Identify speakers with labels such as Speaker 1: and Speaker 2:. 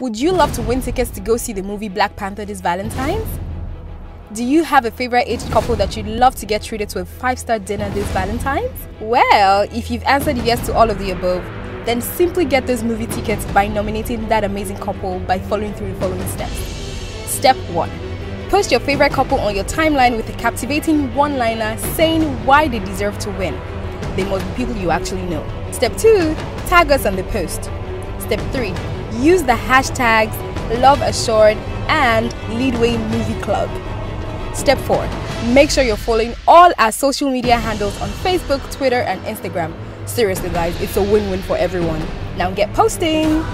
Speaker 1: Would you love to win tickets to go see the movie Black Panther this Valentine's? Do you have a favorite aged couple that you'd love to get treated to a five star dinner this Valentine's? Well, if you've answered yes to all of the above, then simply get those movie tickets by nominating that amazing couple by following through the following steps. Step 1 Post your favorite couple on your timeline with a captivating one liner saying why they deserve to win. They must be people you actually know. Step 2 Tag us on the post. Step 3 Use the hashtags Love Assured and Leadway Movie Club. Step 4. Make sure you're following all our social media handles on Facebook, Twitter, and Instagram. Seriously, guys, it's a win win for everyone. Now get posting!